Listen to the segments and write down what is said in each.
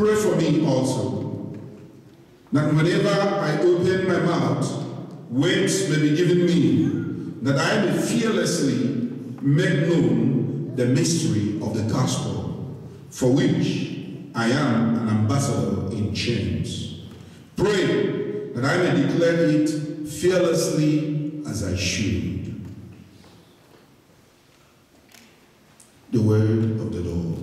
Pray for me also, that whenever I open my mouth, words may be given me, that I may fearlessly make known the mystery of the gospel, for which I am an ambassador in chains. Pray that I may declare it fearlessly as I should. The word of the Lord.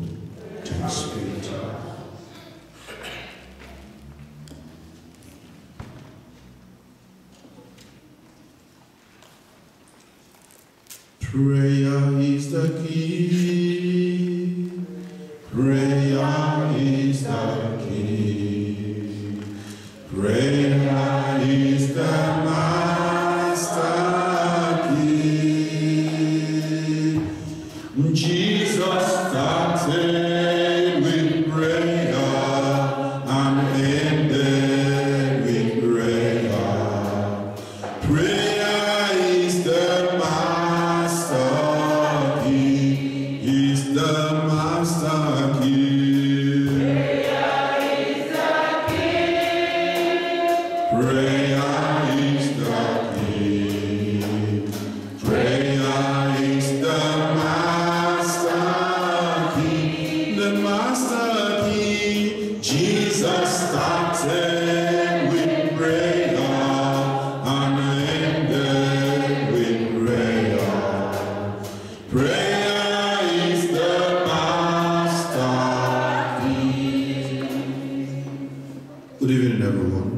Jesus started with prayer and ended with prayer. Prayer is the master key. Good evening, everyone,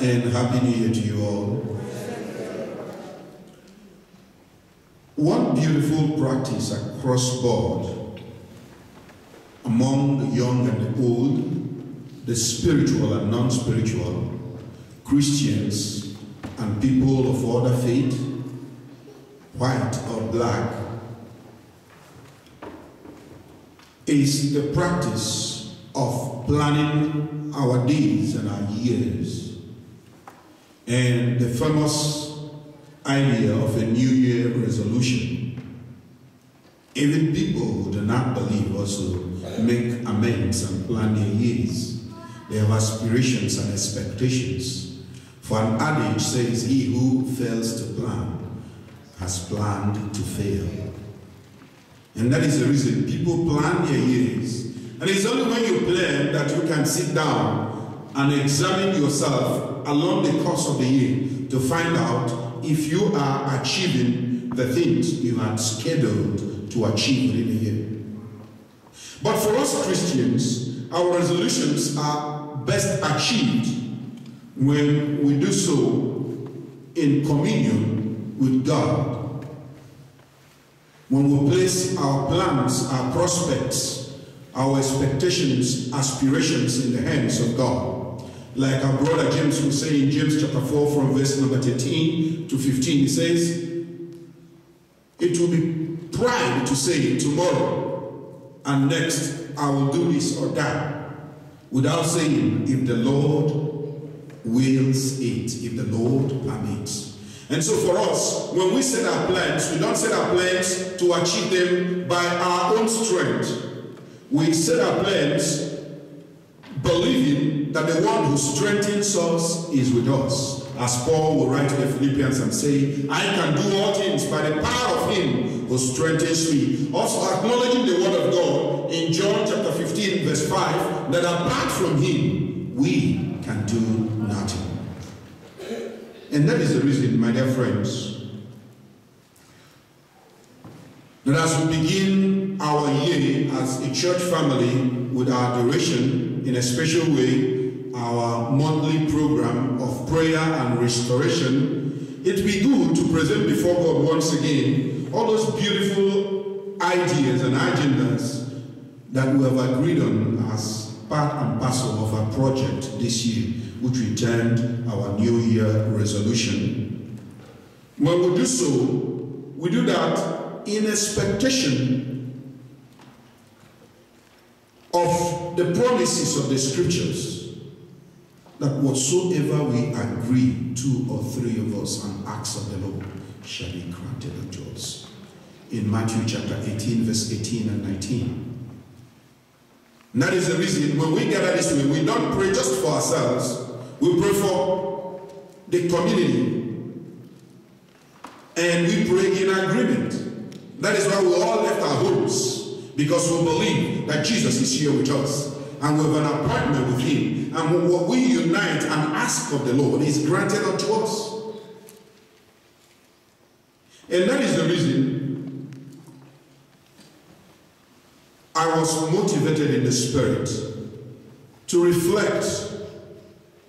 and happy New Year to you all. One beautiful practice across board among the young and the old, the spiritual and non-spiritual, Christians and people of other faith, white or black, is the practice of planning our days and our years. And the famous idea of a New Year resolution. Even people who do not believe also make amends and plan their years. They have aspirations and expectations. For an adage says, He who fails to plan has planned to fail. And that is the reason people plan their years. And it's only when you plan that you can sit down and examine yourself along the course of the year to find out if you are achieving the things you had scheduled to achieve within a year. But for us Christians, our resolutions are best achieved when we do so in communion with God. When we place our plans, our prospects, our expectations, aspirations in the hands of God. Like our brother James will say in James chapter 4 from verse number 13 to 15, he says, It will be pride to say tomorrow and next I will do this or that without saying if the Lord wills it, if the Lord permits. And so for us, when we set our plans, we don't set our plans to achieve them by our own strength. We set our plans believing that the one who strengthens us is with us. As Paul will write to the Philippians and say, I can do all things by the power of him who strengthens me. Also acknowledging the word of God in John chapter 15 verse 5, that apart from him, we can do nothing. And that is the reason, my dear friends, that as we begin our year as a church family with our duration in a special way, our monthly program of prayer and restoration, it be good to present before God once again all those beautiful ideas and agendas that we have agreed on as part and parcel of our project this year, which we termed our New Year resolution. When we do so, we do that in expectation of the promises of the scriptures that whatsoever we agree, two or three of us, and acts of the Lord shall be granted unto us. In Matthew chapter 18, verse 18 and 19. That is the reason when we gather this way, we don't pray just for ourselves, we pray for the community. And we pray in agreement. That is why we all left our homes because we believe that Jesus is here with us and we have an appointment with Him. And what we unite and ask of the Lord is granted unto us. And that is the reason I was motivated in the Spirit to reflect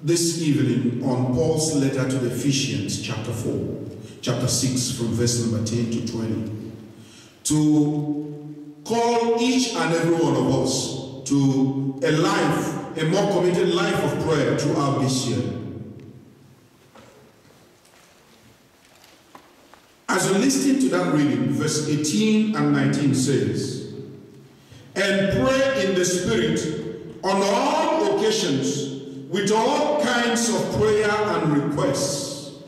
this evening on Paul's letter to the Ephesians, chapter 4, chapter 6, from verse number 10 to 20. To call each and every one of us to a life, a more committed life of prayer throughout this year. As you listen to that reading, verse 18 and 19 says, And pray in the Spirit on all occasions with all kinds of prayer and requests.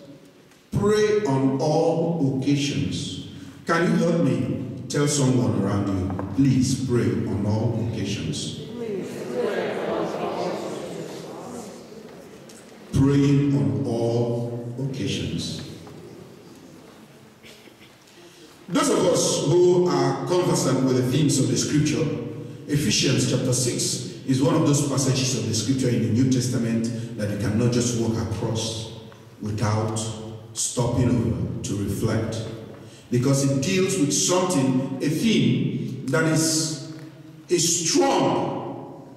Pray on all occasions. Can you help me tell someone around you, please pray on all occasions? Praying on all occasions. Those who are conversant with the themes of the scripture, Ephesians chapter 6 is one of those passages of the scripture in the New Testament that you cannot just walk across without stopping over to reflect. Because it deals with something, a theme that is, is strong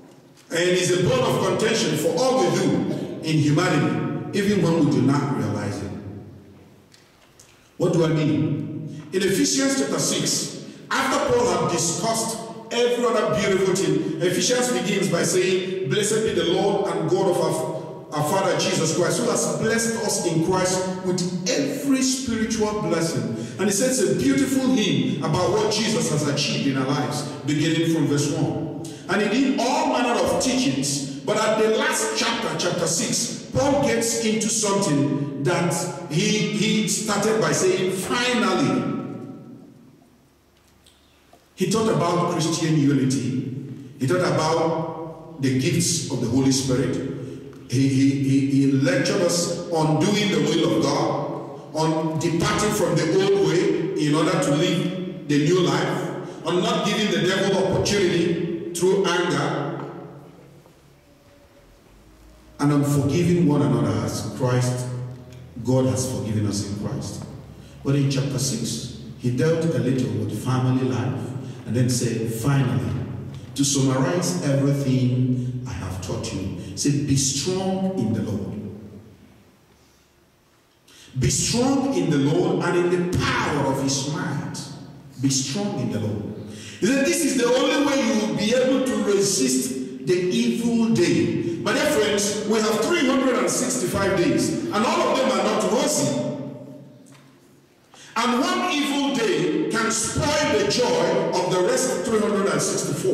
and is a bone of contention for all we do in humanity, even when we do not realize it. What do I mean? In Ephesians chapter 6, after Paul had discussed every other beautiful thing, Ephesians begins by saying, Blessed be the Lord and God of our, our Father Jesus Christ, who has blessed us in Christ with every spiritual blessing. And he says a beautiful hymn about what Jesus has achieved in our lives, beginning from verse 1. And he did all manner of teachings, but at the last chapter, chapter 6, Paul gets into something that he, he started by saying, finally, he taught about Christian unity. He taught about the gifts of the Holy Spirit. He, he, he, he lectured us on doing the will of God, on departing from the old way in order to live the new life, on not giving the devil opportunity through anger, and on forgiving one another as Christ, God has forgiven us in Christ. But in chapter 6, he dealt a little with family life and then said, finally, to summarize everything I have taught you, say, be strong in the Lord. Be strong in the Lord and in the power of his might. Be strong in the Lord. He said, this is the only way you will be able to resist the evil day. My dear friends, we have 365 days, and all of them are not rosy. And one evil day can spoil the joy of the rest of 364.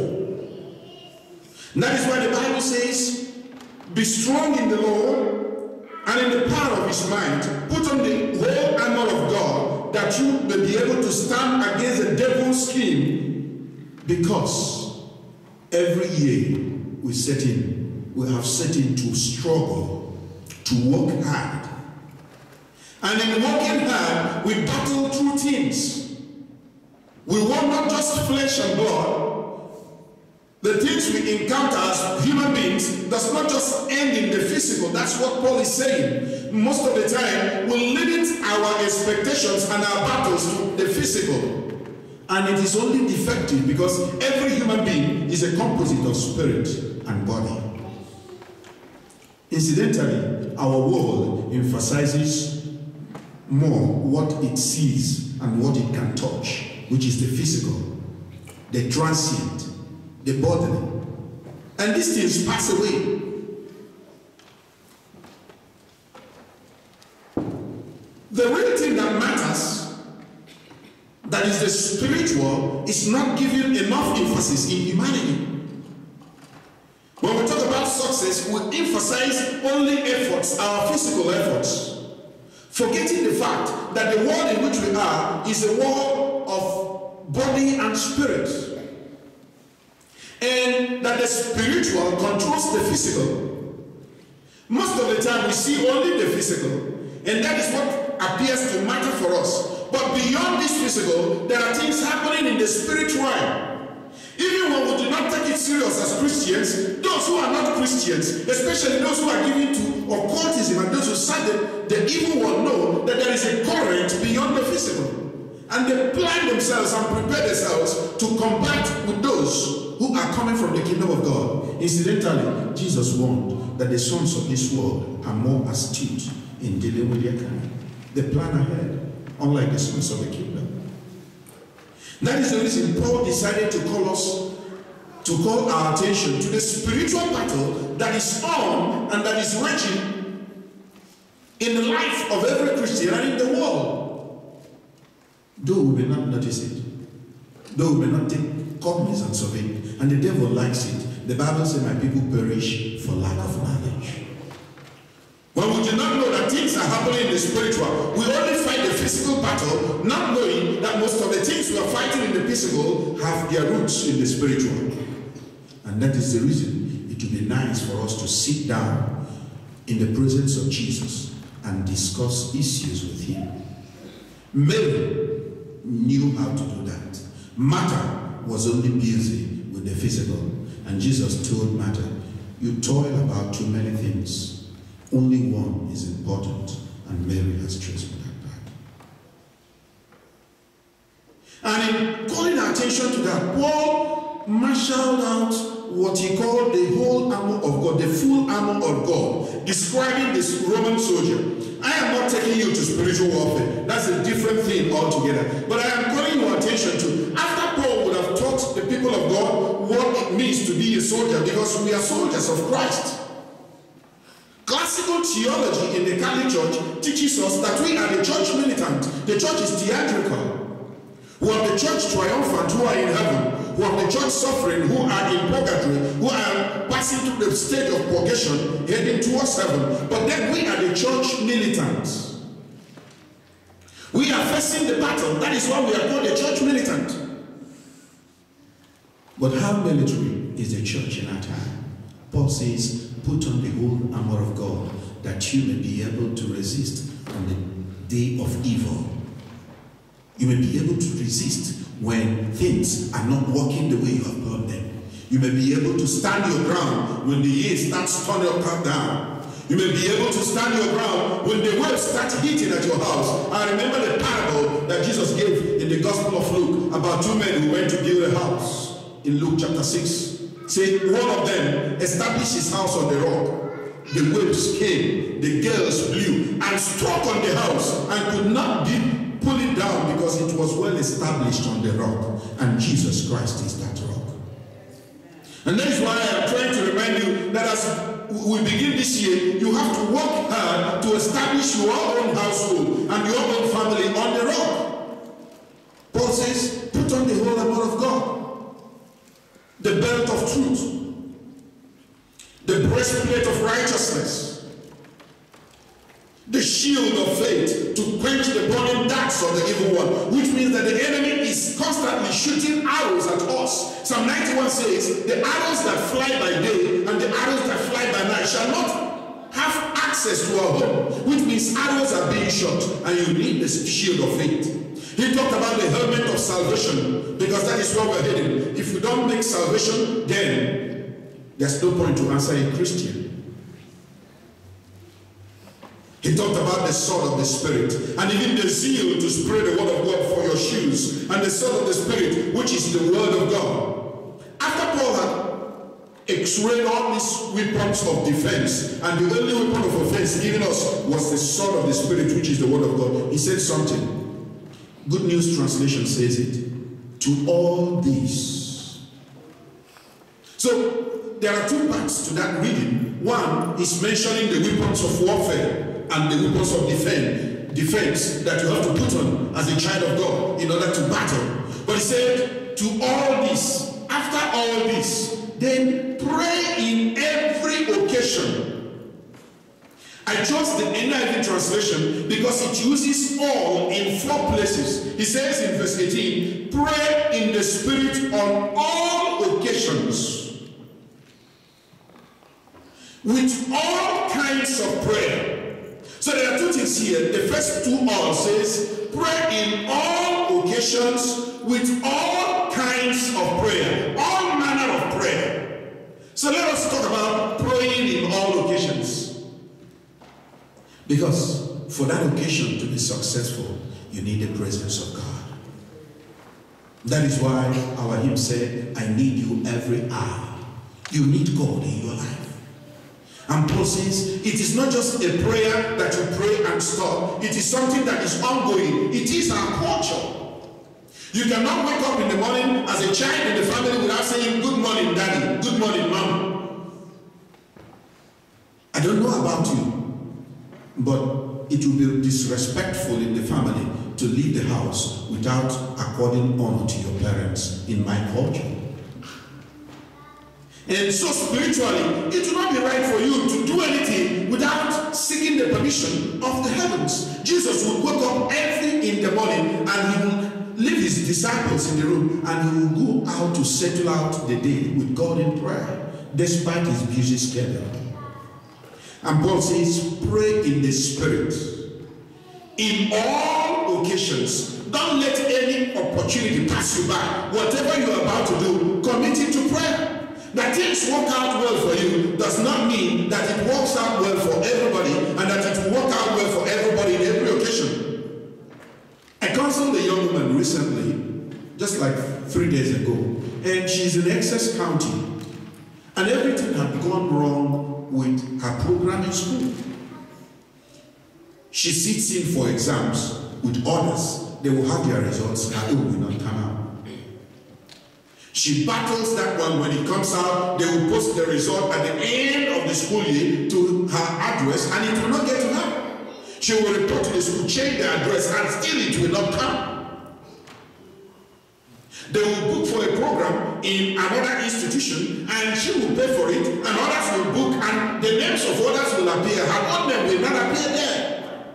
And that is why the Bible says, Be strong in the Lord and in the power of his might. Put on the whole armor of God that you may be able to stand against the devil's scheme. Because every year we set in, we have set in to struggle, to work hard, and in working hard, we battle through things. We want not just flesh and blood. The things we encounter as human beings does not just end in the physical. That's what Paul is saying. Most of the time, we limit our expectations and our battles to the physical. And it is only defective because every human being is a composite of spirit and body. Incidentally, our world emphasizes more what it sees and what it can touch, which is the physical, the transient, the bodily. And these things pass away. The real thing that matters, that is the spiritual, is not given enough emphasis in humanity. When we talk about success, we emphasize only efforts, our physical efforts forgetting the fact that the world in which we are is a world of body and spirit. And that the spiritual controls the physical. Most of the time we see only the physical, and that is what appears to matter for us. But beyond this physical, there are things happening in the spiritual realm. Even when we do not take it serious as Christians, those who are not Christians, especially those who are given to occultism and those who serve the, the evil one, know that there is a current beyond the physical. And they plan themselves and prepare themselves to combat with those who are coming from the kingdom of God. Incidentally, Jesus warned that the sons of this world are more astute in dealing with their kind. They plan ahead, unlike the sons of the kingdom. That is the reason Paul decided to call us, to call our attention to the spiritual battle that is on and that is raging in the life of every Christian and in the world. Though we may not notice it, though we may not take cognizance of it, and the devil likes it, the Bible says, My people perish for lack of knowledge. When we do not know that things are happening in the spiritual, we only fight the physical battle, not knowing that most of the things we are fighting in the physical have their roots in the spiritual. And that is the reason it would be nice for us to sit down in the presence of Jesus and discuss issues with him. Mary knew how to do that. Martha was only busy with the physical. And Jesus told Martha, You toil about too many things. Only one is important, and Mary has chosen that path. And in calling attention to that, Paul marshaled out what he called the whole armor of God, the full armor of God, describing this Roman soldier. I am not taking you to spiritual warfare. That's a different thing altogether. But I am calling your attention to, after Paul would have taught the people of God what it means to be a soldier, because we are soldiers of Christ. Classical theology in the Catholic Church teaches us that we are the church militant. The church is theatrical. We are the church triumphant who are in heaven. We have the church suffering who are in purgatory, who are passing through the state of purgation, heading towards heaven. But then we are the church militant. We are facing the battle. That is why we are called the church militant. But how military is the church in our time? Paul says, put on the whole armor of God that you may be able to resist on the day of evil. You may be able to resist when things are not working the way you have planned them. You may be able to stand your ground when the year starts turning up down. You may be able to stand your ground when the waves start hitting at your house. I remember the parable that Jesus gave in the Gospel of Luke about two men who went to build a house in Luke chapter 6. Say one of them established his house on the rock. The waves came, the gales blew and struck on the house and could not be pull it down because it was well established on the rock. And Jesus Christ is that rock. And that is why I am trying to remind you that as we begin this year, you have to work hard to establish your own household and your own family on the rock. Paul says, put on the whole armor of God, the belt of truth, the breastplate of righteousness, the shield of faith to quench the burning darts of the evil one, which means that the enemy is constantly shooting arrows at us. Psalm 91 says, The arrows that fly by day and the arrows that fly by night shall not have access to our home, which means arrows are being shot and you need the shield of faith. He talked about the helmet of salvation because that is where we're heading. If you don't make salvation, then there's no point to answer a Christian. He talked about the sword of the Spirit and even the zeal to spread the word of God for your shoes and the sword of the Spirit, which is the word of God. After Paul had x-rayed all these weapons of defense and the only weapon of offense given us was the sword of the Spirit, which is the word of God, he said something. Good News Translation says it. To all these. So there are two parts to that reading. One is mentioning the weapons of warfare and the weapons of defense, defense that you have to put on as a child of God in order to battle. But he said, to all this, after all this, then pray in every occasion. I chose the NIV translation because it uses all in four places. He says in verse 18, pray in the Spirit on all occasions. with all kinds of prayer. So there are two things here. The first two all says, pray in all occasions with all kinds of prayer, all manner of prayer. So let us talk about praying in all occasions. Because for that occasion to be successful, you need the presence of God. That is why our hymn said, I need you every hour. You need God in your life. And says, it is not just a prayer that you pray and stop. It is something that is ongoing. It is our culture. You cannot wake up in the morning as a child in the family without saying, good morning, daddy, good morning, mom. I don't know about you, but it will be disrespectful in the family to leave the house without according honor to your parents in my culture. And so spiritually, it will not be right for you to do anything without seeking the permission of the heavens. Jesus would wake up every in the morning and he will leave his disciples in the room and he will go out to settle out the day with God in prayer, despite his busy schedule. And Paul says, pray in the spirit. In all occasions, don't let any opportunity pass you by. Whatever you are about to do, commit it to prayer. That things work out well for you does not mean that it works out well for everybody and that it will work out well for everybody in every occasion. I counseled a young woman recently, just like three days ago, and she's in Essex County, and everything had gone wrong with her program in school. She sits in for exams with others. They will have their results, her will not come out. She battles that one. When it comes out, they will post the result at the end of the school year to her address, and it will not get to her. She will report to the school, change the address, and still it will not come. They will book for a program in another institution, and she will pay for it, and others will book, and the names of others will appear. Her own name will not appear there.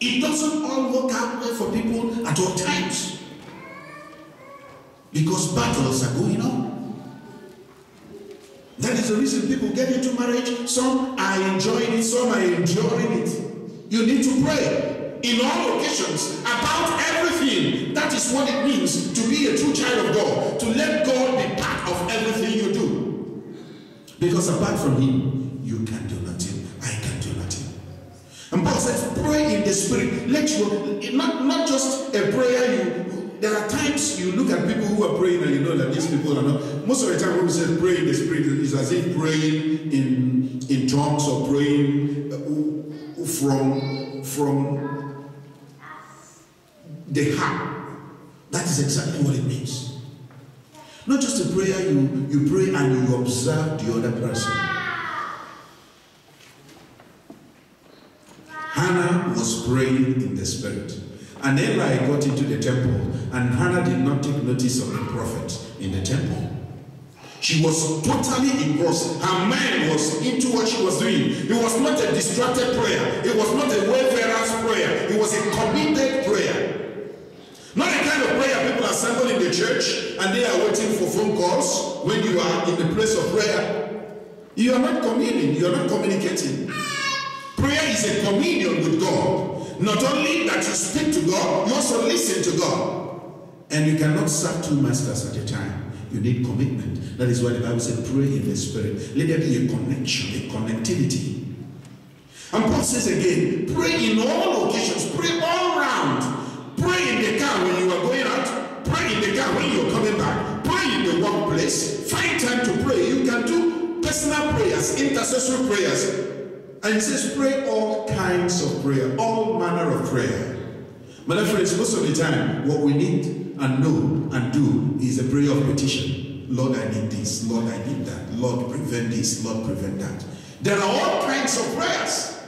It doesn't all work out well for people at all times. Because battles are going on. That is the reason people get into marriage. Some are enjoying it, some are enduring it. You need to pray in all occasions about everything. That is what it means to be a true child of God, to let God be part of everything you do. Because apart from Him, you can do nothing. I can do nothing. And Paul says, pray in the Spirit. Let your, not, not just a prayer you there are times you look at people who are praying and you know that these people are not. Most of the time when we say pray in the spirit, it's as if praying in in tongues or praying uh, from from the heart. That is exactly what it means. Not just a prayer you you pray and you observe the other person. Hannah was praying in the spirit. And Eli got into the temple, and Hannah did not take notice of the prophet in the temple. She was totally engrossed. Her mind was into what she was doing. It was not a distracted prayer. It was not a wayfarer's prayer. It was a committed prayer. Not the kind of prayer people assemble in the church and they are waiting for phone calls when you are in the place of prayer. You are not communing. You are not communicating. Prayer is a communion with God. Not only that you speak to God, you also listen to God. And you cannot serve two masters at a time. You need commitment. That is why the Bible said, pray in the spirit. Let there be a connection, a connectivity. And Paul says again, pray in all occasions, pray all round. Pray in the car when you are going out, pray in the car when you are coming back, pray in the workplace, find time to pray. You can do personal prayers, intercessory prayers, and he says, pray all kinds of prayer, all manner of prayer. My dear friends, most of the time, what we need and know and do is a prayer of petition. Lord, I need this. Lord, I need that. Lord, prevent this. Lord, prevent that. There are all kinds of prayers.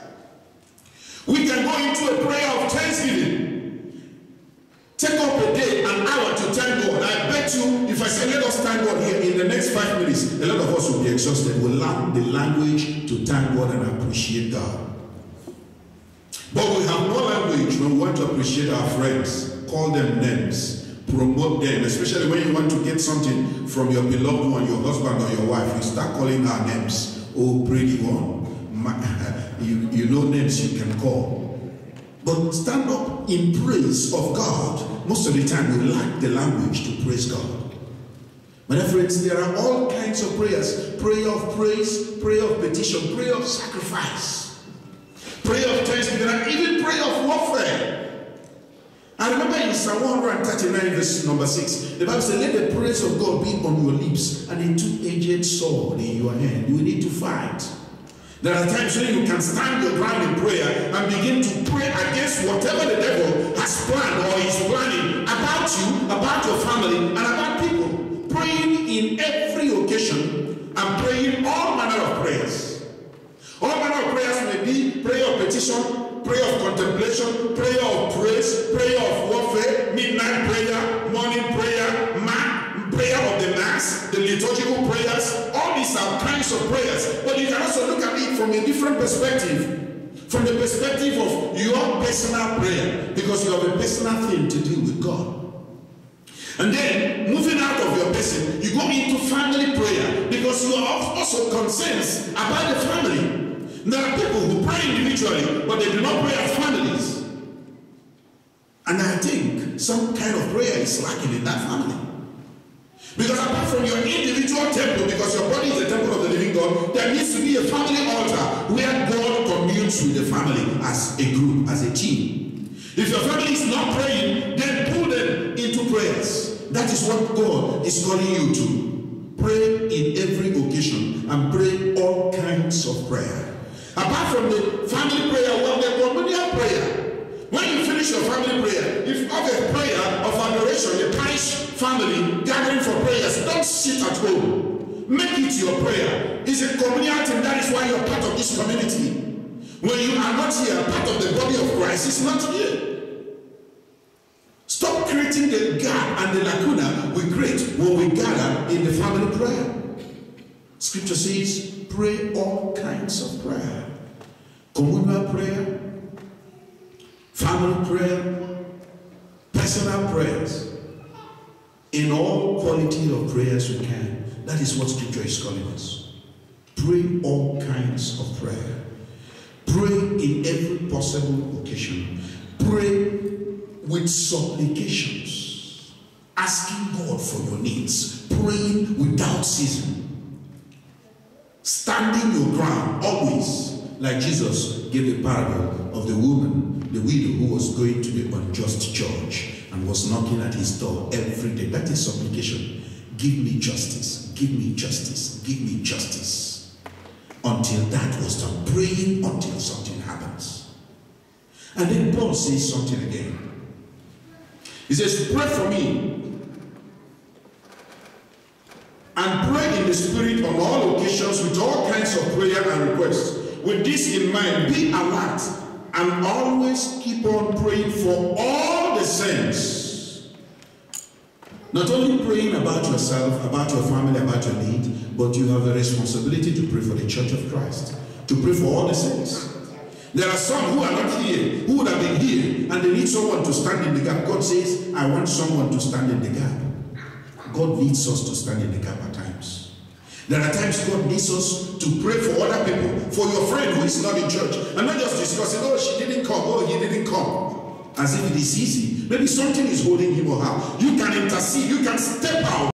We can go into a prayer of thanksgiving. Take up a day, an hour to thank God. I bet you, if I say, let us thank God here in the next five minutes, a lot of us will be exhausted. We'll learn the language to thank God and appreciate God. But we have no language when we want to appreciate our friends. Call them names. promote them, especially when you want to get something from your beloved one, your husband or your wife. You start calling our names. Oh, pretty one. you, you know names you can call. But stand up in praise of God. Most of the time, we lack the language to praise God. My dear friends, there are all kinds of prayers prayer of praise, prayer of petition, prayer of sacrifice, prayer of thanksgiving, and even prayer of warfare. I remember in Psalm 139, verse number 6, the Bible says, Let the praise of God be on your lips and a two edged sword in your hand. You need to fight. There are times when you can stand your ground in prayer and begin to pray against whatever the devil has planned or is planning about you, about your family, and about people. Praying in every occasion and praying all manner of prayers. All manner of prayers may be prayer of petition, prayer of contemplation, prayer of praise, prayer of warfare, midnight prayer, morning prayer, man, prayer of the mass, the liturgical prayers. All these are kinds of prayers. But you can also look at from a different perspective. From the perspective of your personal prayer, because you have a personal thing to do with God. And then, moving out of your person, you go into family prayer because you are also concerned about the family. There are people who pray individually, but they do not pray as families. And I think some kind of prayer is lacking in that family. Because apart from your individual temple, because your body is a temple of the living God, there needs to be a family altar where God communes with the family as a group, as a team. If your family is not praying, then pull them into prayers. That is what God is calling you to. Pray in every occasion and pray all kinds of prayer. Apart from the family prayer, well, the communal prayer. Finish your family prayer, if have a prayer of adoration, the parish family gathering for prayers, don't sit at home. Make it your prayer. It's a communal thing. That is why you're part of this community. When you are not here, part of the body of Christ is not here. Stop creating the gap and the lacuna we create when we gather in the family prayer. Scripture says, pray all kinds of prayer. Communal prayer, family prayer, personal prayers. In all quality of prayers we can. That is what Scripture is calling us. Pray all kinds of prayer. Pray in every possible occasion. Pray with supplications, asking God for your needs, praying without ceasing, standing your ground always, like Jesus gave a parable of the woman, the widow who was going to the unjust judge and was knocking at his door every day. That is supplication. Give me justice, give me justice, give me justice. Until that was done, praying until something happens. And then Paul says something again. He says, Pray for me. And pray in the Spirit on all occasions with all kinds of prayer and requests. With this in mind, be alert and always keep on praying for all the saints. Not only praying about yourself, about your family, about your need, but you have a responsibility to pray for the church of Christ, to pray for all the saints. There are some who are not here, who would have been here, and they need someone to stand in the gap. God says, I want someone to stand in the gap. God needs us to stand in the gap at times. There are times God needs us to pray for other people, for your friend who is not in church, and not just discussing, oh, she didn't come, oh, he didn't come, as if it is easy. Maybe something is holding him or her. You can intercede, you can step out